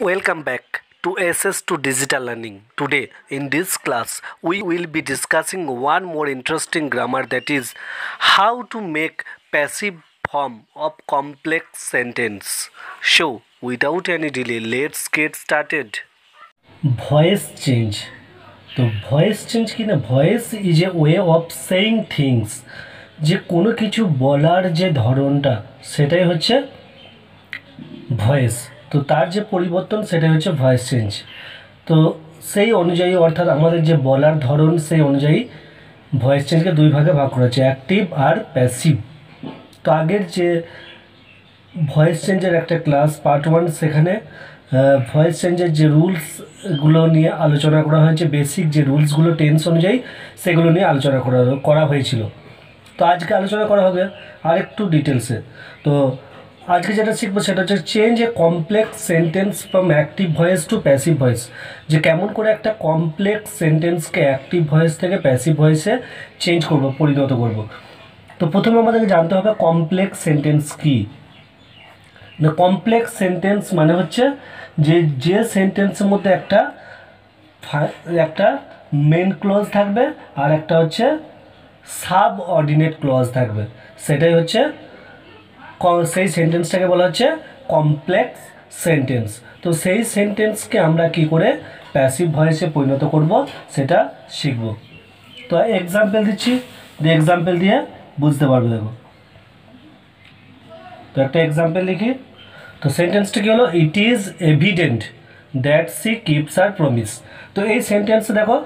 Welcome back to SS2 Digital Learning. Today, in this class, we will be discussing one more interesting grammar that is how to make passive form of complex sentence. So, without any delay, let's get started. Voice change তো voice change কি না voice is a way of saying things যে কোনো কিছু বলার যে ধরনটা সেটাই হচ্ছে ভয়েস তো তার যে পরিবর্তন সেটাই হচ্ছে ভয়েস চেঞ্জ তো সেই অনুযায়ী, অর্থাৎ আমাদের যে বলার ধরন, সেই অনুযায়ী ভয়েস চেঞ্জকে দুই ভাগে ভাগ করা হচ্ছে অ্যাক্টিভ আর প্যাসিভ তো আগের যে ভয়েস চেঞ্জের একটা ক্লাস পার্ট ওয়ান সেখানে ভয়েস চেঞ্জের যে রুলসগুলো নিয়ে আলোচনা করা হয়েছে বেসিক যে রুলসগুলো টেন্স অনুযায়ী, সেগুলো নিয়ে আলোচনা করা করা হয়েছিল। তো আজকে আলোচনা করা হবে আর একটু ডিটেলসে তো আজকে যেটা শিখব সেটা হচ্ছে change a complex sentence from active voice to passive voice যে কেমন করে একটা কমপ্লেক্স সেন্টেন্সকে অ্যাক্টিভ ভয়েস থেকে প্যাসিভ ভয়েসে চেঞ্জ করব, পরিণত করব। তো প্রথমে আমাদেরকে জানতে হবে কমপ্লেক্স সেন্টেন্স কী। না কমপ্লেক্স সেন্টেন্স মানে হচ্ছে যে যে সেন্টেন্সের মধ্যে একটা একটা মেন ক্লজ থাকবে আর একটা হচ্ছে সাব অর্ডিনেট ক্লজ থাকবে। সেটাই হচ্ছে সেই সেন্টেন্সটাকে বলা হচ্ছে কমপ্লেক্স সেন্টেন্স তো সেই সেন্টেন্সকে আমরা কি করে প্যাসিভ ভয়েসে পরিণত করব সেটা শিখব। তো এক্সাম্পল দিচ্ছি। দিয়ে এক্সাম্পল দিয়ে বুঝতে পারবে দেখো। তো একটা এক্সাম্পল লিখি। তো সেন্টেন্সটা কি হলো? It is evident that she keeps her promise তো এই সেন্টেন্সে দেখো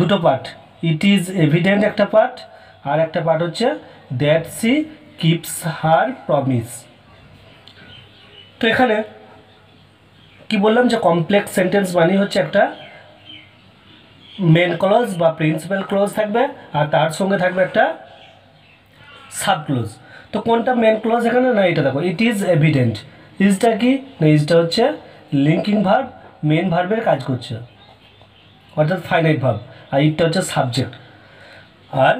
দুটো পার্ট ইট ইজ এভিডেন্ট একটা পার্ট আর একটা পার্ট হচ্ছে that she keeps her promise. তো এখানে কি বললাম যে কমপ্লেক্স সেন্টেন্স মানে হচ্ছে একটা মেন ক্লজ বা প্রিন্সিপাল ক্লজ থাকবে আর তার সঙ্গে থাকবে একটা সাব ক্লোজ তো কোনটা মেন ক্লজ এখানে না এটা দেখো ইট ইজ এভিডেন্ট ইজটা কি না ইজটা হচ্ছে লিঙ্কিং ভার্ব মেন ভার্বের কাজ করছে। অর্থাৎ ফাইনাইট ভার্ব আর ইটটা হচ্ছে সাবজেক্ট আর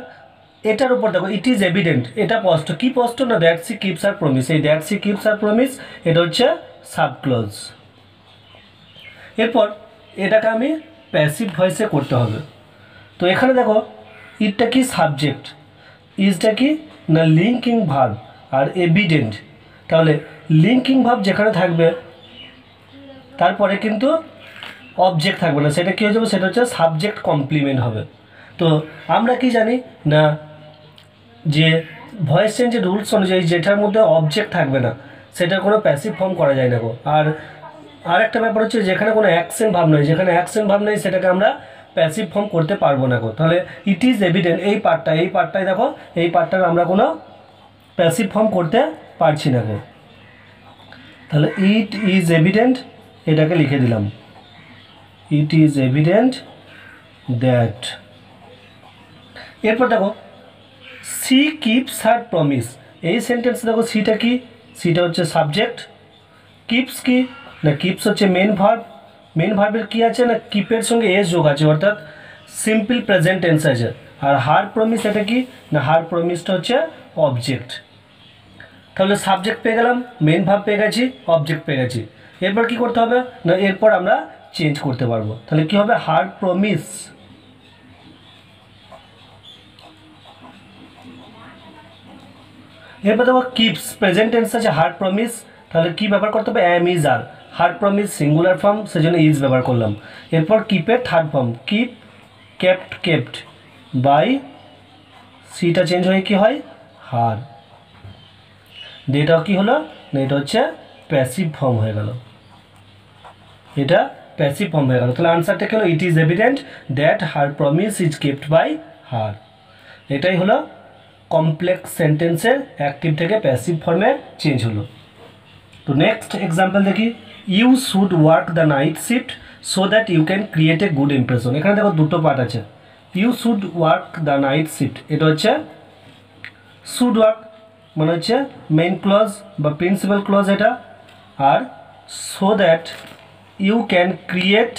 এটার উপর দেখো ইট ইজ এভিডেন্ট এটা স্পষ্ট কী স্পষ্ট না? That she keeps her promise এই that she keeps her promise এটা হচ্ছে সাব ক্লোজ এরপর এটাকে আমি প্যাসিভ ভয়েসে করতে হবে। তো এখানে দেখো ইটটা কি সাবজেক্ট ইজটা কি? না লিঙ্কিং ভার্ব আর এভিডেন্ট তাহলে লিঙ্কিং ভাব যেখানে থাকবে, তারপরে কিন্তু অবজেক্ট থাকবে না। সেটা কী হয়ে যাবে? সেটা হচ্ছে সাবজেক্ট কমপ্লিমেন্ট হবে। তো আমরা কি জানি? না যে ভয়েস চেঞ্জের রুলস অনুযায়ী যেটার মধ্যে অবজেক্ট থাকবে না, সেটার কোনো প্যাসিভ ফর্ম করা যায় না গো। আর আর একটা ব্যাপার হচ্ছে যেখানে কোনো অ্যাকশন ভাব নয় যেখানে অ্যাকশন ভাব নেই, সেটাকে আমরা প্যাসিভ ফর্ম করতে পারব না গো। তাহলে ইট ইজ এভিডেন্ট এই পার্টটা এই পার্টটাই দেখো, এই পার্টটার আমরা কোনো প্যাসিভ ফর্ম করতে পারছি না গো। তাহলে ইট ইজ এভিডেন্ট এটাকে লিখে দিলাম। ইট ইজ এভিডেন্ট দ্যাট এরপর দেখো সি কিপস হার প্রমিস এই সেন্টেন্স দেখো সিটা কি? সিটা হচ্ছে সাবজেক্ট কিপস কি? না কিপস হচ্ছে মেন ভার্ব মেন ভার্বের কি আছে? না কিপের সঙ্গে এস যোগ আছে, অর্থাৎ সিম্পল প্রেজেন্ট টেন্স আছে। আর হার প্রমিস এটা কি? না হার প্রমিসটা হচ্ছে অবজেক্ট তাহলে সাবজেক্ট পেয়ে গেলাম মেন ভাব পেয়ে গেছি অবজেক্ট পেয়ে গেছি। এরপর কি করতে হবে? না, এরপর আমরা চেঞ্জ করতে পারব। তাহলে কি হবে? হার্ড প্রমিস এরপর দেখো কিপস প্রেজেন্ট টেন্স আছে হার্ড প্রমিস তাহলে কি ব্যবহার করতে হবে? Am is are her promise singular form সেজন্য ইজ ব্যবহার করলাম। এরপর কিপের third form keep kept kept by সিটা চেঞ্জ হয়ে কি হয়? হার এটাও কি হলো? না এটা হচ্ছে প্যাসিভ ফর্ম হয়ে গেল। এটা প্যাসিভ ফর্ম হয়ে গেল। তাহলে আনসারটা কি হলো? It is evident that her promise is kept by her এটাই হলো কমপ্লেক্স সেন্টেন্সের অ্যাক্টিভ থেকে প্যাসিভ ফর্মে চেঞ্জ হলো। তো নেক্সট এক্সাম্পল দেখি। You should work the night shift so that you can create a good impression এখানে দেখো দুটো পার্ট আছে। You should work the night shift এটা হচ্ছে শুড ওয়ার্ক মানে হচ্ছে মেইন ক্লজ বা প্রিন্সিপাল ক্লজ এটা। আর so that you can create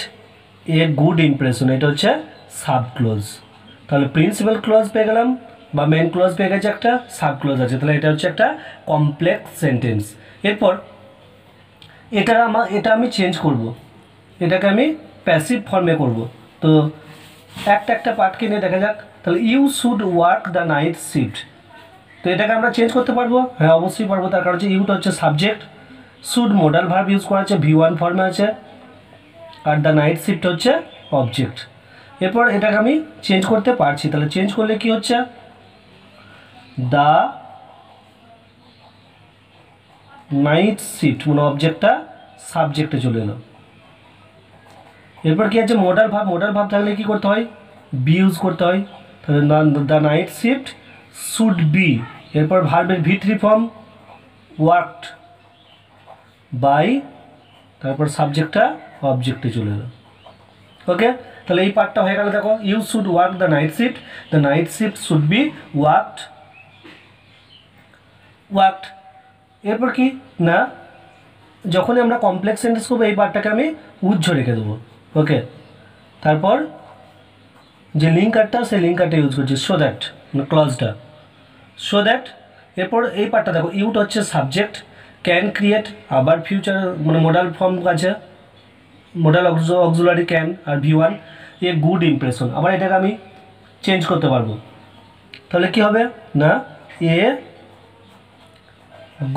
a good impression এটা হচ্ছে সাব ক্লোজ তাহলে প্রিন্সিপাল ক্লজ পেয়ে গেলাম। বা মেন ক্লোজ পেয়ে গেছে একটা সাব ক্লজ আছে। তাহলে এটা হচ্ছে একটা কমপ্লেক্স সেন্টেন্স এরপর, এটা আমার এটা আমি চেঞ্জ করব। এটাকে আমি প্যাসিভ ফর্মে করব। তো, একটা একটা পার্টকে নিয়ে দেখা যাক। তাহলে you should work the night shift তো এটাকে আমরা চেঞ্জ করতে পারব? হ্যাঁ অবশ্যই পারব। তার কারণ হচ্ছে ইউটা হচ্ছে subject should modal verb use করা আছে ভি ওয়ান ফর্মে আছে। আর দ্য নাইট শিফট হচ্ছে অবজেক্ট এরপর এটাকে আমি চেঞ্জ করতে পারছি। তাহলে চেঞ্জ করলে কি হচ্ছে? দ্য নাইট শিফট মানে অবজেক্টটা সাবজেক্টে চলে এলো। এরপর কি আছে? মোডাল ভাব মোডাল ভাব থাকলে কি করতে হয়? বি ইউজ করতে হয়। তাহলে the night shift should be এরপর ভার্বের V three form worked by তারপর সাবজেক্টটা অবজেক্টে চলে এলো। ওকে তাহলে এই পার্টটা হয়ে গেল দেখো। You should work the night shift the night shift should be worked worked এরপর কি? না, যখনই আমরা কমপ্লেক্স সেন্টেন্স করব, এই পার্টটাকে আমি উজ্জ্ব রেখে দেবো। ওকে তারপর যে লিঙ্কারটা সেই লিঙ্কারটা ইউজ করছি। সো দ্যাট ক্লজটা সো দ্যাট এরপর এই পার্টটা দেখো ইউটা হচ্ছে সাবজেক্ট ক্যান ক্রিয়েট আবার ফিউচার মানে মডাল ফর্ম আছে। Modal auxiliary can R V one a good impression আবার এটাকে আমি চেঞ্জ করতে পারব। তাহলে কি হবে? না, a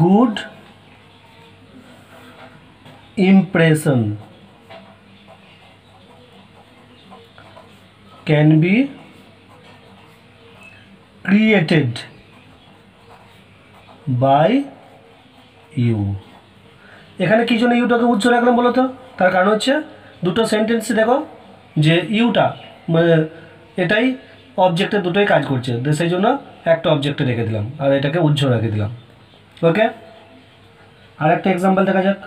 good impression can be created by you এখানে কি জন্য ইউটাকে উচ্চ রাখলাম বলো তো? তার কারণ হচ্ছে দুটো সেন্টেন্স দেখো, যে ইউটা মানে এটাই অবজেক্টে দুটোই কাজ করছে। সেই জন্য একটা অবজেক্টে রেখে দিলাম, আর এটাকে উচ্চ রেখে দিলাম। ওকে আর একটা এক্সাম্পল দেখা যাক।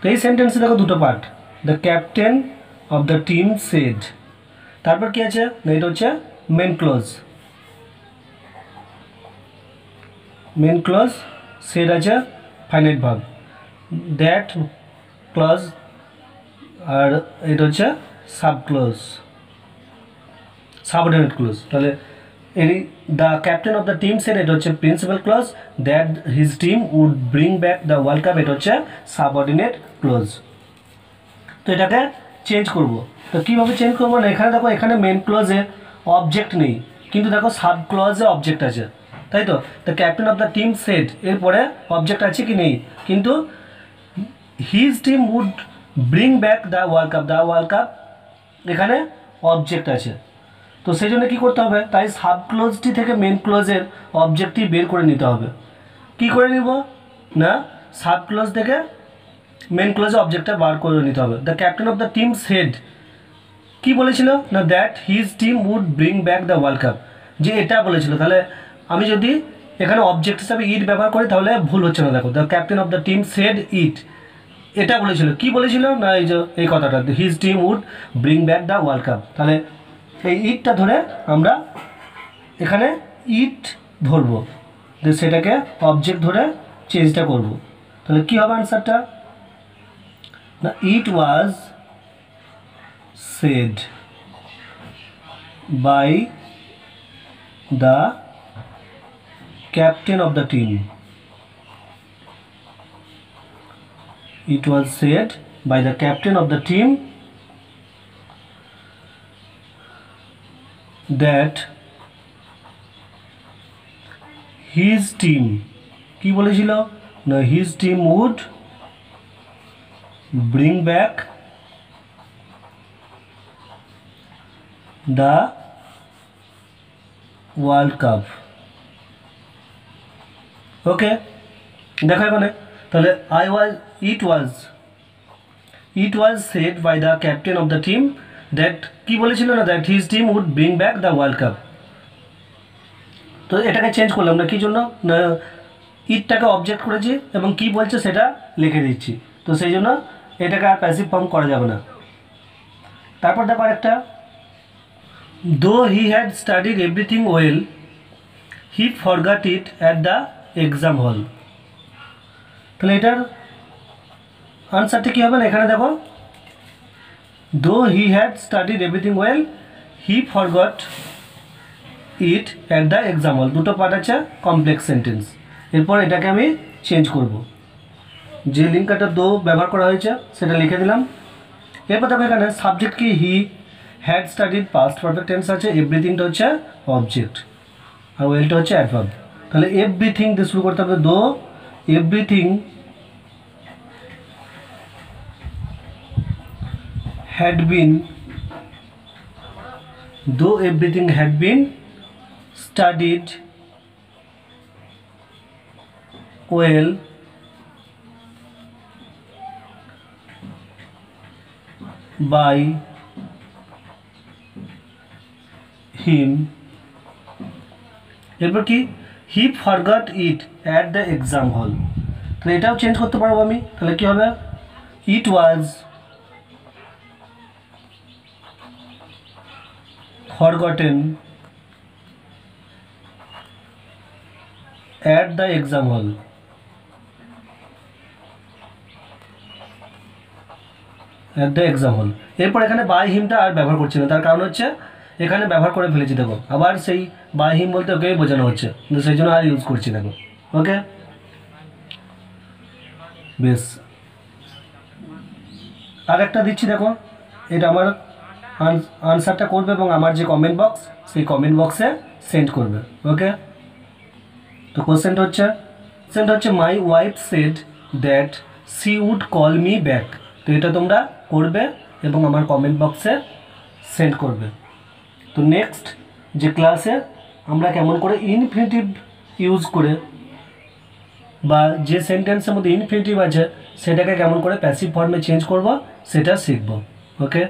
তো এই সেন্টেন্সে দেখো দুটো part the captain of the team said তারপর কি আছে? এটা হচ্ছে main clause main clause said আছে ফাইনাইট ভাব দ্যাট ক্লজ আর এটা হচ্ছে সাব ক্লোজ সাবঅর্ডিনেট ক্লোজ তাহলে the captain of the team said এটা হচ্ছে principal clause that his team would bring back the World Cup এটা হচ্ছে সাবঅর্ডিনেট ক্লোজ তো এটাকে চেঞ্জ করব। তো কীভাবে চেঞ্জ করব না, এখানে দেখো, এখানে মেন ক্লোজে অবজেক্ট নেই, কিন্তু দেখো সাব ক্লজে অবজেক্ট আছে, তাই তো? The captain of the team said এরপরে অবজেক্ট আছে কি নেই, কিন্তু his team would bring back the World Cup the World Cup এখানে অবজেক্ট আছে। তো সেই জন্য কী করতে হবে? তাই সাব ক্লোজটি থেকে মেন ক্লোজের অবজেক্টটি বের করে নিতে হবে। কি করে নিব? না সাব ক্লোজ থেকে মেন ক্লোজে অবজেক্টটা বার করে নিতে হবে। The captain of the team said কি বলেছিল? না that his team would bring back the World Cup যে এটা বলেছিল। তাহলে আমি যদি এখানে অবজেক্ট হিসাবে ইট ব্যবহার করি, তাহলে ভুল হচ্ছে না। দেখো the captain of the team said it এটা বলেছিল। কি বলেছিল? না, এই যে, এই কথাটা his team would bring back the World Cup তাহলে এই ইটটা ধরে আমরা এখানে ইট ধরবো। যে সেটাকে অবজেক্ট ধরে চেঞ্জটা করব। তাহলে কী হবে আনসারটা না it was said by the captain of the team it was said by the captain of the team. That his team, কি বলেছিল? না, his team would bring back the world cup. Okay দেখো এখানে। তাহলে I was it was it was said by the captain of the team that কি বলেছিল না, that his team would bring back the World Cup. তো এটাকে change করলাম না, কী জন্য? ইটটাকে অবজেক্ট করেছি এবং কি বলছে সেটা লিখে দিচ্ছি। তো সেই জন্য এটাকে আর প্যাসিভ ফর্ম করা যাবে না। তারপর দেখো একটা though he had studied everything well he forgot it at the exam hall তাহলে এটার আনসারটা কী হবে না? এখানে দেখো। Though he had studied everything well he forgot it at the example দুটো পার্ট আছে কমপ্লেক্স সেন্টেন্স এরপর এটাকে আমি চেঞ্জ করব। যে লিঙ্কটা দো ব্যবহার করা হয়েছে, সেটা লিখে দিলাম। এরপর দেখো এখানে সাবজেক্ট কি? He had studied past perfect tense আছে এভরিথিংটা হচ্ছে অবজেক্ট আর ওয়েলটা হচ্ছে অ্যাডভার্ব তাহলে এভরিথিং দিয়ে শুরু করতে হবে though everything had been, though everything had been studied well, by him. এরপর কি? He forgot it at the exam hall তাহলে এটাও চেঞ্জ করতে পারব আমি। তাহলে কি হবে? It was forgotten at the exam hall. At the exam hall. এরপর এখানে বাই হিমটা আর ব্যবহার করছি না। তার কারণ হচ্ছে এখানে ব্যবহার করে ফেলেছি, দেখো। আবার সেই বাই হিম বলতে ওকেই বোঝানো হচ্ছে। কিন্তু সেই জন্য আর ইউজ করছি দেখো। ওকে বেশ। আর একটা দিচ্ছি, দেখো। এটা আমার আনসারটা করবে এবং আমার যে কমেন্ট বক্স সেই কমেন্ট বক্সে সেন্ড করবে ওকে তো কোশ্চেনটা হচ্ছে কোশ্চেনটা হচ্ছে my wife said that she would call me back তো এটা তোমরা করবে এবং আমার কমেন্ট বক্সে সেন্ড করবে। তো নেক্সট যে ক্লাসে আমরা কেমন করে ইনফিনিটিভ ইউজ করে, বা যে সেন্টেন্সের মধ্যে ইনফিনিটিভ আছে, সেটাকে কেমন করে প্যাসিভ ফর্মে চেঞ্জ করব, সেটা শিখব ওকে